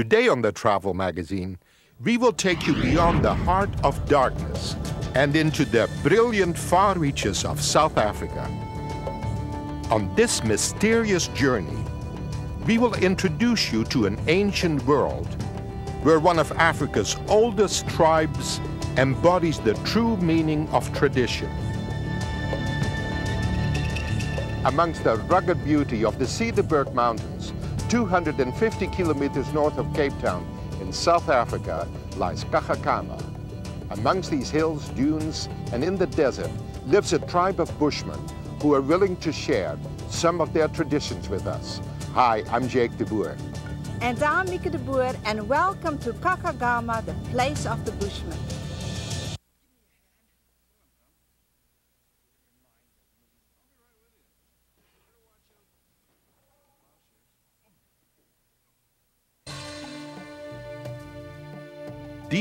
Today on the Travel Magazine, we will take you beyond the heart of darkness and into the brilliant far reaches of South Africa. On this mysterious journey, we will introduce you to an ancient world where one of Africa's oldest tribes embodies the true meaning of tradition. Amongst the rugged beauty of the Cederberg Mountains, 250 kilometers north of Cape Town in South Africa lies Kagga Kamma. Amongst these hills, dunes, and in the desert lives a tribe of Bushmen who are willing to share some of their traditions with us. Hi, I'm Jake de Boer. And I'm Mieke de Boer, and welcome to Kagga Kamma, the place of the Bushmen.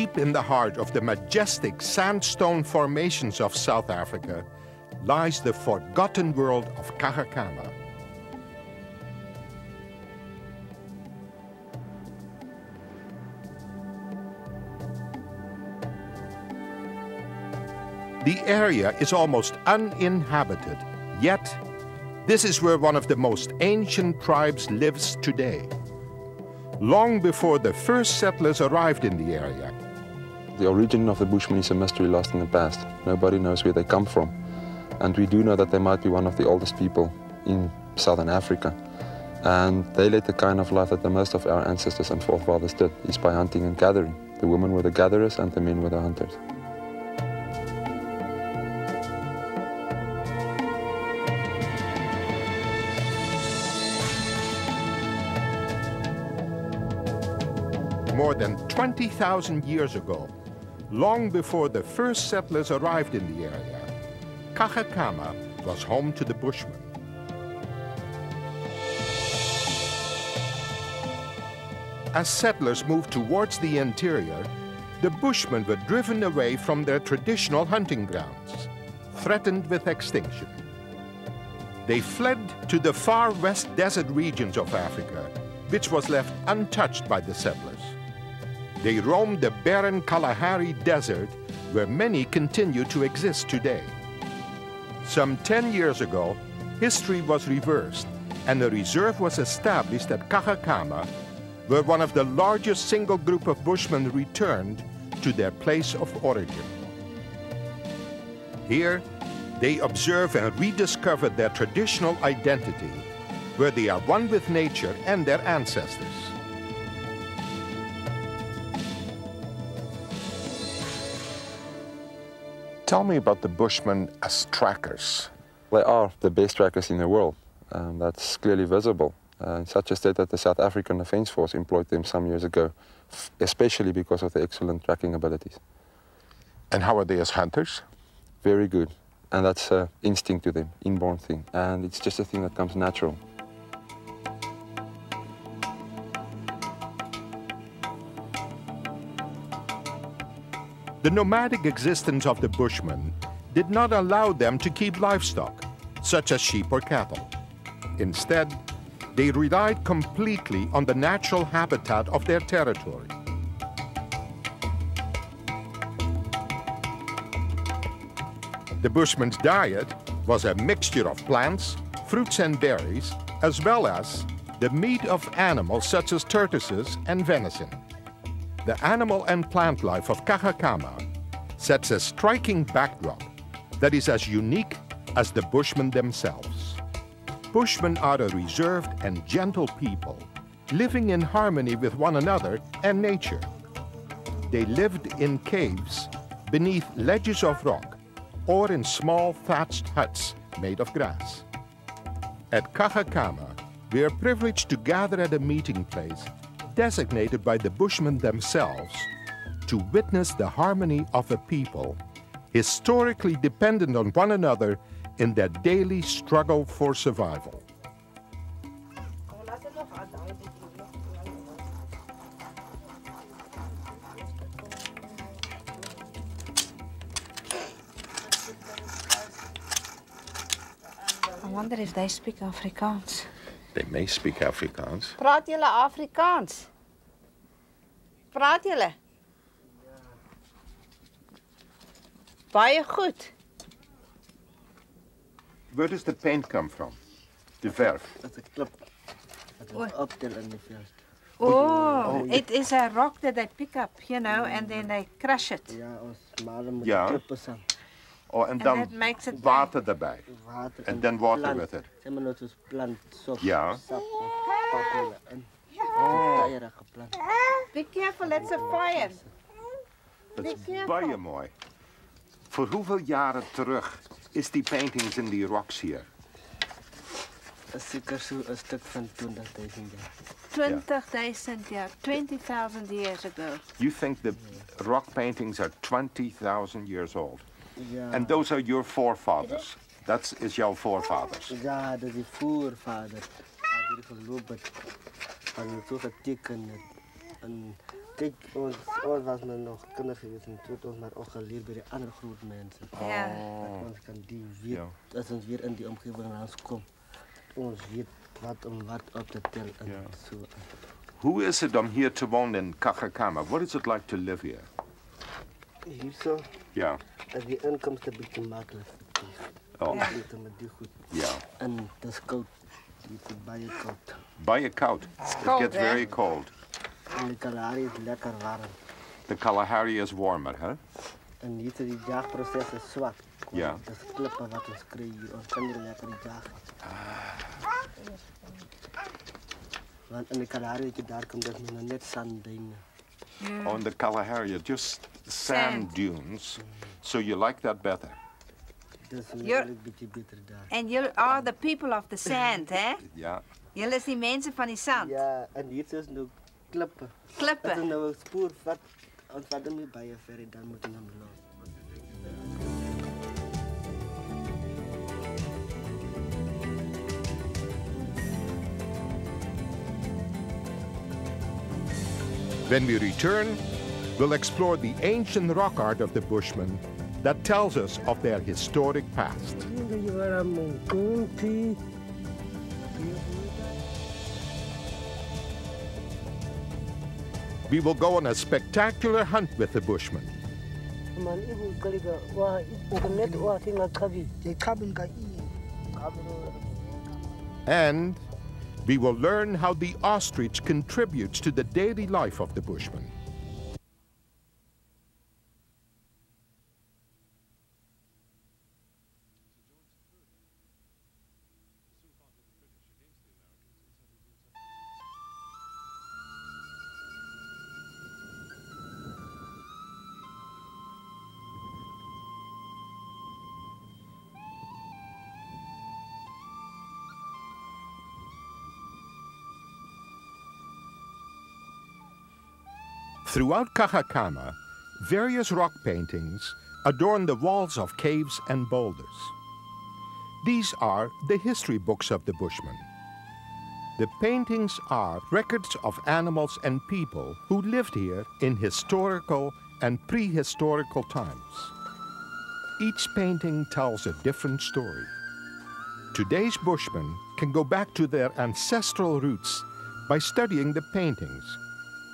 Deep in the heart of the majestic sandstone formations of South Africa lies the forgotten world of Kagga Kamma. The area is almost uninhabited, yet this is where one of the most ancient tribes lives today. Long before the first settlers arrived in the area, the origin of the Bushmen is a mystery lost in the past. Nobody knows where they come from. And we do know that they might be one of the oldest people in southern Africa. And they led the kind of life that the most of our ancestors and forefathers did, is by hunting and gathering. The women were the gatherers and the men were the hunters. More than 20,000 years ago, long before the first settlers arrived in the area, Kagga Kamma was home to the Bushmen. As settlers moved towards the interior, the Bushmen were driven away from their traditional hunting grounds, threatened with extinction. They fled to the far west desert regions of Africa, which was left untouched by the settlers. They roamed the barren Kalahari Desert, where many continue to exist today. Some 10 years ago, history was reversed and a reserve was established at Kagga Kamma, where one of the largest single group of Bushmen returned to their place of origin. Here, they observe and rediscover their traditional identity, where they are one with nature and their ancestors. Tell me about the Bushmen as trackers. They are the best trackers in the world. Um, that's clearly visible. Uh, in such a state that the South African Defence Force employed them some years ago, especially because of their excellent tracking abilities. And how are they as hunters? Very good. And that's uh, instinct to them, inborn thing. And it's just a thing that comes natural. The nomadic existence of the Bushmen did not allow them to keep livestock, such as sheep or cattle. Instead, they relied completely on the natural habitat of their territory. The Bushman's diet was a mixture of plants, fruits and berries, as well as the meat of animals such as tortoises and venison the animal and plant life of Kagga Kamma sets a striking backdrop that is as unique as the Bushmen themselves. Bushmen are a reserved and gentle people, living in harmony with one another and nature. They lived in caves, beneath ledges of rock, or in small thatched huts made of grass. At Kagga Kamma, we are privileged to gather at a meeting place designated by the Bushmen themselves to witness the harmony of a people historically dependent on one another in their daily struggle for survival. I wonder if they speak Afrikaans. They may speak Afrikaans. Praat julle Afrikaans? Praat julle? Baie goed. Where does the paint come from? The verf. Dat is een klip. Dat Oei. is optellen in de veld. Oh, it is a rock that they pick up, you know, and then they crush it. Ja, ons malen met Ja. klippen zijn. Oh, en And dan water erbij. Water And then water with it. Zeg maar nou zoals plant, sof, Ja. sap, en eieren geplant. Be careful, that's a fire. Dat is baie mooi. Voor hoeveel jaren terug is die paintings in die rocks hier? Dat is zeker zo een stuk van 20.000 jaar. 20,000 years, 20,000 years ago. You think the rock paintings are 20,000 years old? Ja. And those are your forefathers. That is jouw voorvaders. Ja, dat is voorvader. Hij heeft gelopen. Van het zo getekend. En kijk, ons, ons was maar nog kinders geweest en toen ons maar ook geleerd bij de andere grote mensen. Ja. Dat ons kan die weet, Ja. als ons weer in die omgeving naar ons weet wat om wat op te tellen en Ja. zo. Hoe is het om hier te wonen in Kachakama? What is it like to live here? Hier zo, Ja. Is die inkomsten een beetje makkelijk. Oh, Ja. Met die goed. ja. En het is koud. Het is bijna koud. Baie koud. It gets hè? very cold. En de Kalahari is lekker warm. The Kalahari is warmer, huh? En hier is die jaagproces is zwak. Ja. Dat is klippen wat ons krijgen. Ons hier lekker jagen. Want in de Kalahari, daar komt dat nog net zandduinen. Oh, in the Kalahari, just sand Sand. dunes. So you like that better? Dus You're- natuurlijk een beetje beter daar. And you are the people of the sand, hè? Ja. Jullie is die mensen van die zand. Ja, en hier is nu klippen. Dat is Klippen. nou een spoor wat ons wat er bij je ver dan moeten we hem lopen. When we return, we'll explore the ancient rock art of the Bushmen that tells us of their historic past. We will go on a spectacular hunt with the Bushmen. And we will learn how the ostrich contributes to the daily life of the Bushmen. Throughout Kagga Kamma, various rock paintings adorn the walls of caves and boulders. These are the history books of the Bushmen. The paintings are records of animals and people who lived here in historical and prehistorical times. Each painting tells a different story. Today's Bushmen can go back to their ancestral roots by studying the paintings.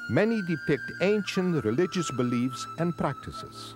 Many depict ancient religious beliefs and practices.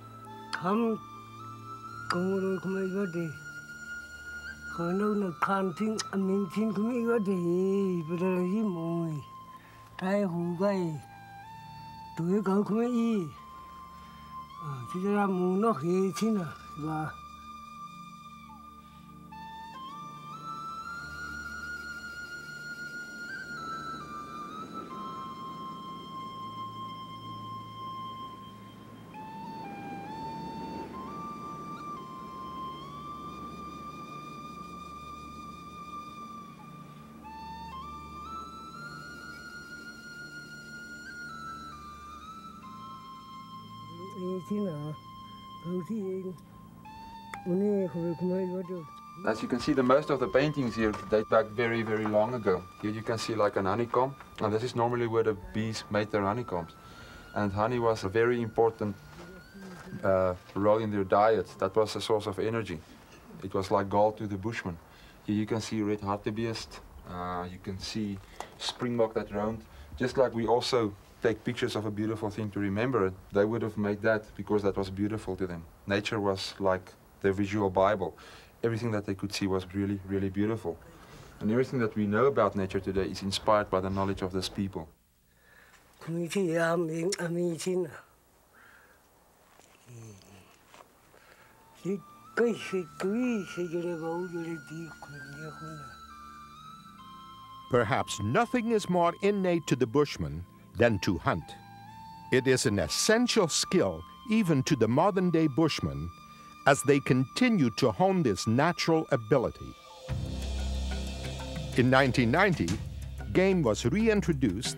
As you can see, the most of the paintings here date back very, very long ago. Here you can see like an honeycomb, and this is normally where the bees made their honeycombs. And honey was a very important uh, role in their diet. That was a source of energy. It was like gold to the bushmen. Here you can see red hartebeest. Uh, you can see springbok that roamed. Just like we also take pictures of a beautiful thing to remember they would have made that because that was beautiful to them. Nature was like their visual Bible. Everything that they could see was really, really beautiful. And everything that we know about nature today is inspired by the knowledge of these people. Perhaps nothing is more innate to the bushman than to hunt. It is an essential skill even to the modern day Bushmen as they continue to hone this natural ability. In 1990, game was reintroduced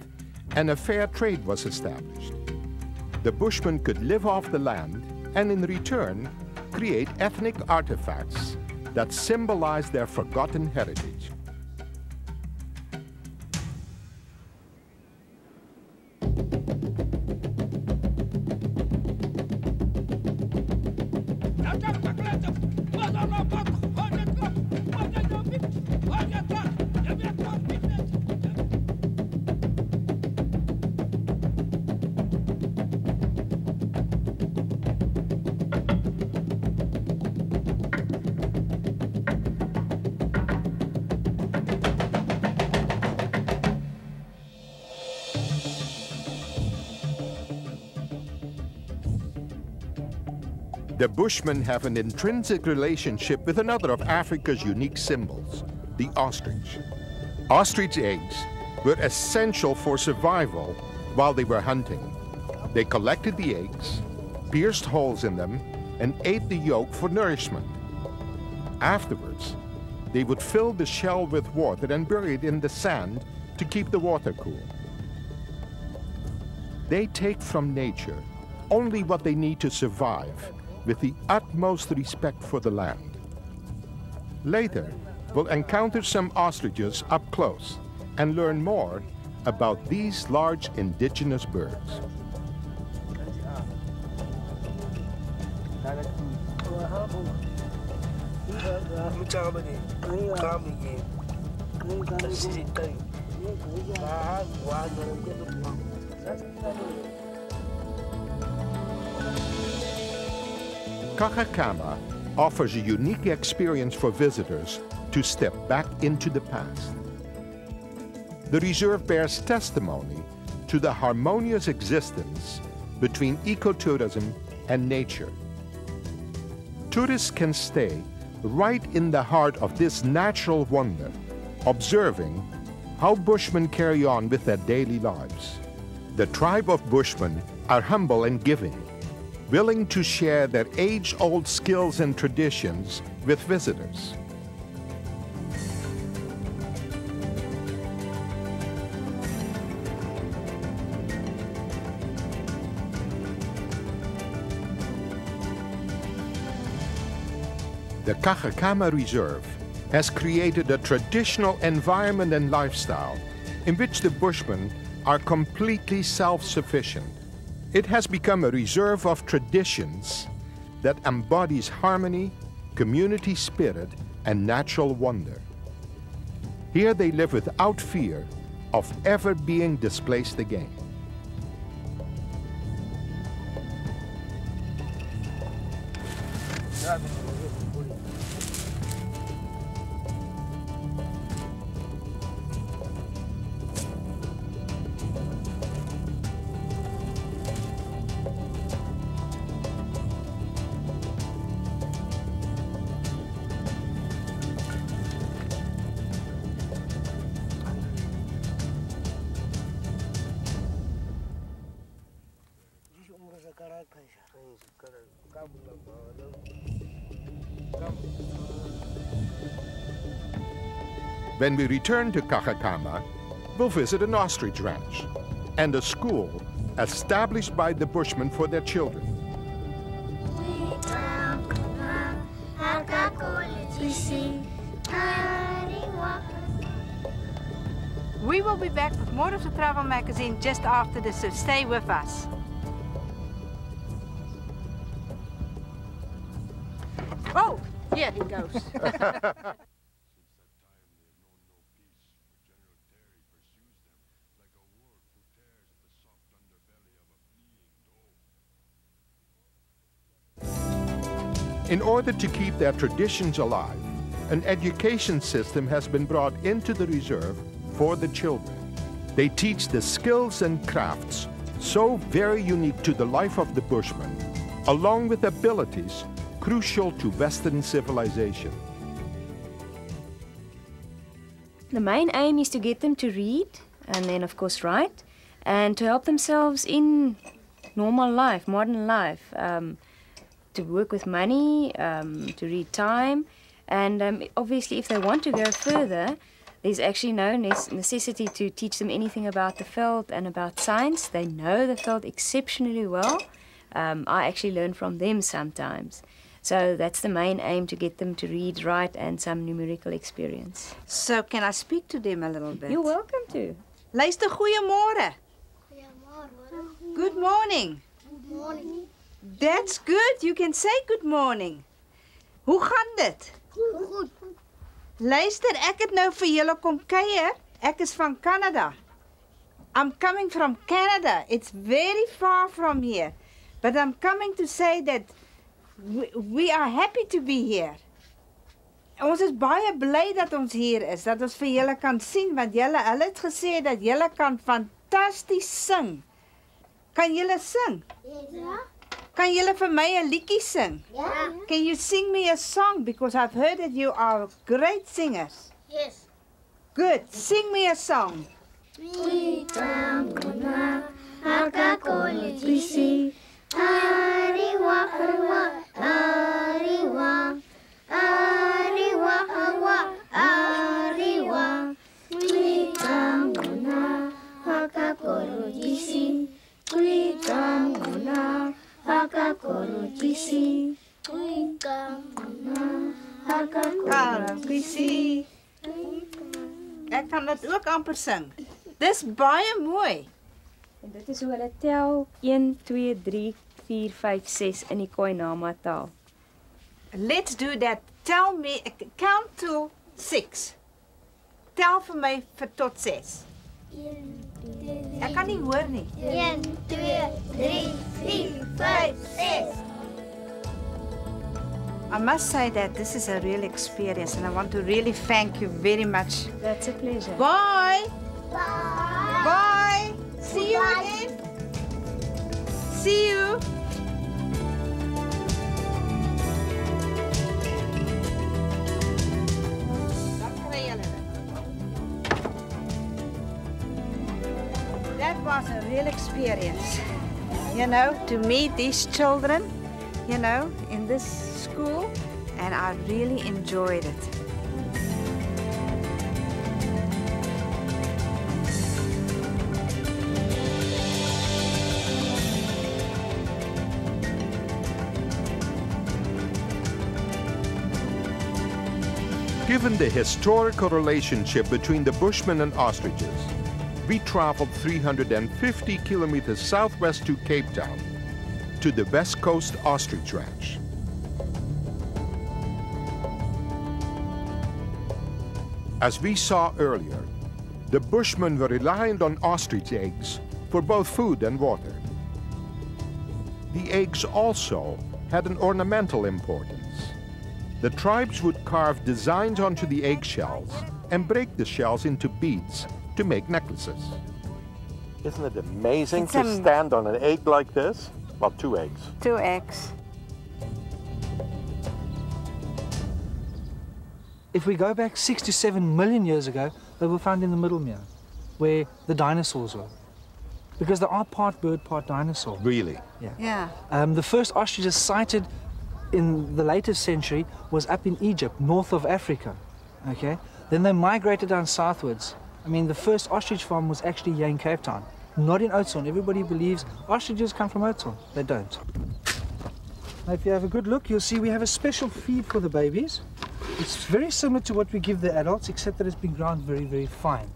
and a fair trade was established. The bushmen could live off the land and in return create ethnic artifacts that symbolize their forgotten heritage. The Bushmen have an intrinsic relationship with another of Africa's unique symbols, the ostrich. Ostrich eggs were essential for survival while they were hunting. They collected the eggs, pierced holes in them, and ate the yolk for nourishment. Afterwards, they would fill the shell with water and bury it in the sand to keep the water cool. They take from nature only what they need to survive with the utmost respect for the land. Later, we'll encounter some ostriches up close and learn more about these large indigenous birds. Kagga Kamma offers a unique experience for visitors to step back into the past. The reserve bears testimony to the harmonious existence between ecotourism and nature. Tourists can stay right in the heart of this natural wonder, observing how Bushmen carry on with their daily lives. The tribe of Bushmen are humble and giving, willing to share their age-old skills and traditions with visitors. The Kagga Kamma Reserve has created a traditional environment and lifestyle in which the Bushmen are completely self-sufficient. It has become a reserve of traditions that embodies harmony, community spirit, and natural wonder. Here they live without fear of ever being displaced again. When we return to Kagga Kamma, we'll visit an ostrich ranch and a school established by the Bushmen for their children. We will be back with more of the travel magazine just after this, so stay with us. Oh, here he goes. In order to keep their traditions alive, an education system has been brought into the reserve for the children. They teach the skills and crafts so very unique to the life of the Bushman, along with abilities crucial to Western civilization. The main aim is to get them to read and then, of course, write and to help themselves in normal life, modern life, um, to work with money, um, to read time. And um, obviously, if they want to go further, there's actually no necessity to teach them anything about the field and about science. They know the field exceptionally well. Um, I actually learn from them sometimes. So that's the main aim to get them to read, write, and some numerical experience. So can I speak to them a little bit? You're welcome to. Luister, goeiemôre. Good morning. Good morning. That's good. You can say good morning. Hoe gaan dit? Goed. Luister, ek het nou vir julle kom kuier. Ek is van Canada. I'm coming from Canada. It's very far from here. But I'm coming to say that we, we are happy to be here. Ons is baie bly dat ons hier is, dat ons vir julle kan sien want julle hulle het gesê dat julle kan fantasties sing. Kan julle sing? Ja. Kan julle vir my 'n liedjie sing? Ja. Can you sing me a song because I've heard that you are great singers. Yes. Good. Sing me a song. Witanguna akakolotisi ariwa ariwa ariwa ariwa ariwa ariwa Witanguna akakolotisi Witanguna akakolotisi Witanguna Karapisi. Ek kan dit ook amper sing. Dis baie mooi. En dit is hoe hulle tel 1 2 3 4 5 6 in die Khoinama taal. Let's do that. Tell me count to 6. Tel vir my vir tot 6. Ek kan nie hoor nie. 1, 2, 3, 4, 5, 6. I must say that this is a real experience and I want to really thank you very much. That's a pleasure. Bye. Bye. Bye. See you Bye. again. See you. Real experience. You know, to meet these children, you know, in this school, and I really enjoyed it. Given the historical relationship between the Bushmen and ostriches, we traveled 350 kilometers southwest to Cape Town, to the West Coast Ostrich Ranch. As we saw earlier, the Bushmen were reliant on ostrich eggs for both food and water. The eggs also had an ornamental importance. The tribes would carve designs onto the eggshells and break the shells into beads to make necklaces. Isn't it amazing It's to am- stand on an egg like this? Well, two eggs. Two eggs. If we go back six to seven million years ago, they were found in the middle mere, where the dinosaurs were. Because they are part bird, part dinosaur. Really? Yeah. Um, the first ostriches sighted in the latest century was up in Egypt, north of Africa. Okay? Then they migrated down southwards. I mean, the first ostrich farm was actually here in Cape Town, not in Oudtshoorn. Everybody believes ostriches come from Oudtshoorn. They don't. Now, if you have a good look, you'll see we have a special feed for the babies. It's very similar to what we give the adults, except that it's been ground very, very fine.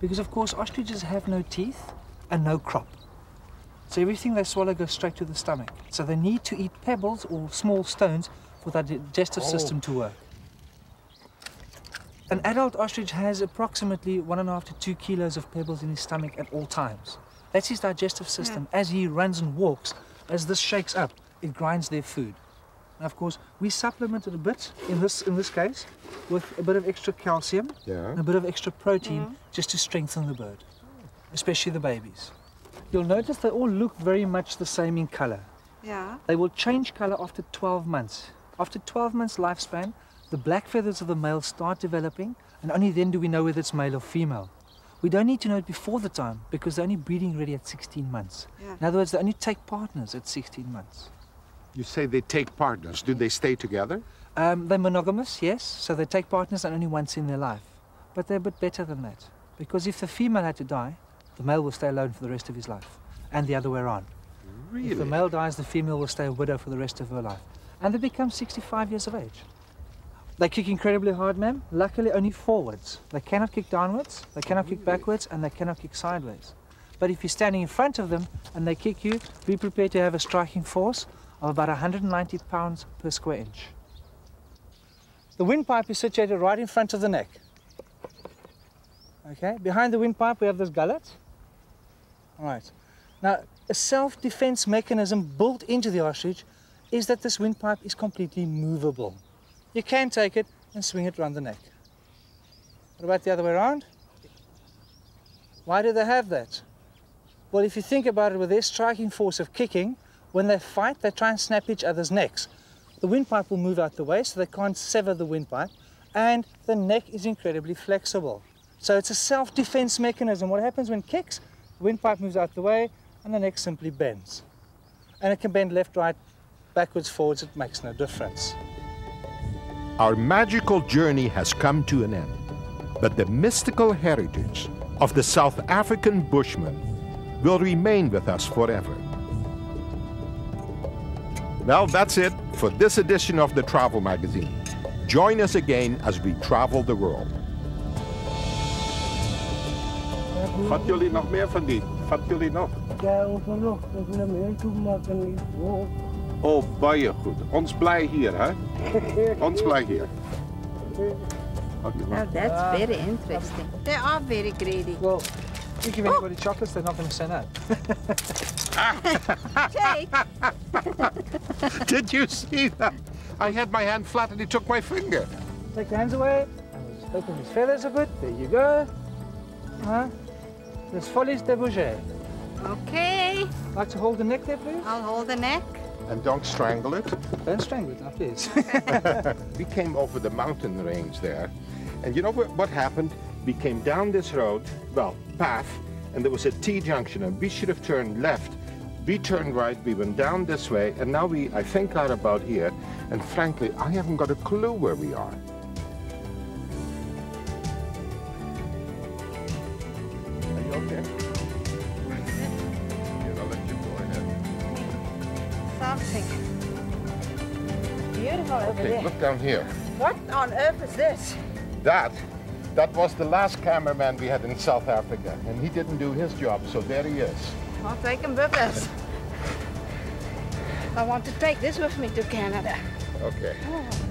Because, of course, ostriches have no teeth and no crop. So everything they swallow goes straight to the stomach. So they need to eat pebbles or small stones for that digestive oh. system to work. An adult ostrich has approximately one and a half to two kilos of pebbles in his stomach at all times. That's his digestive system. As he runs and walks, as this shakes up, it grinds their food. And of course, we supplement it a bit in this in this case with a bit of extra calcium, Yeah. and a bit of extra protein, mm-hmm. just to strengthen the bird, especially the babies. You'll notice they all look very much the same in color. Ja. They will change color after 12 months. After 12 months lifespan, the black feathers of the male start developing, and only then do we know whether it's male or female. We don't need to know it before the time because they're only breeding ready at 16 months. Yeah. In other words, they only take partners at 16 months. You say they take partners. Do they stay together? Um, they're monogamous, yes, so they take partners and only once in their life. But they're a bit better than that because if the female had to die, the male will stay alone for the rest of his life, and the other way around. Really? If the male dies, the female will stay a widow for the rest of her life. And they become 65 years of age. They kick incredibly hard, ma'am. Luckily, only forwards. They cannot kick downwards, they cannot kick backwards, and they cannot kick sideways. But if you're standing in front of them and they kick you, be prepared to have a striking force of about 190 pounds per square inch. The windpipe is situated right in front of the neck. Okay, behind the windpipe we have this gullet. All right. Now, a self-defense mechanism built into the ostrich is that this windpipe is completely movable. You can take it and swing it around the neck. What about the other way around? Why do they have that? Well, if you think about it, with their striking force of kicking, when they fight, they try and snap each other's necks. The windpipe will move out the way so they can't sever the windpipe, and the neck is incredibly flexible. So it's a self-defense mechanism. What happens when kicks, the windpipe moves out the way, and the neck simply bends. And it can bend left, right, backwards, forwards, it makes no difference. Our magical journey has come to an end, but the mystical heritage of the South African Bushman will remain with us forever. Well, that's it for this edition of the Travel Magazine. Join us again as we travel the world. Vat jullie nog meer van die? Vat jullie nog? Ja, ons wil nog. Ik wil meer toemaken. Oh, baie goed. Ons blij hier, hè? Ons blij hier. Okay, Now that's very interesting. They are very greedy. Well, you give anybody chocolates, they're not going to say no. Jake, Did you see that? I had my hand flat and he took my finger. Take your hands away. and Open his feathers a bit. There you go. Huh? There's folies de bouger. okay. Like to hold the neck there, please? I'll hold the neck. And don't strangle it. Don't strangle it now, please. We came over the mountain range there. And you know what, what happened? We came down this road, well, path, and there was a T junction, and we should have turned left. We turned right, we went down this way, and now we, I think, are about here. And frankly, I haven't got a clue where we. Are Something. Beautiful over Okay, there. look down here. What on earth is this? That, that was the last cameraman we had in South Africa, and he didn't do his job, so there he is. I'll take him with us. I want to take this with me to Canada. Okay. Oh.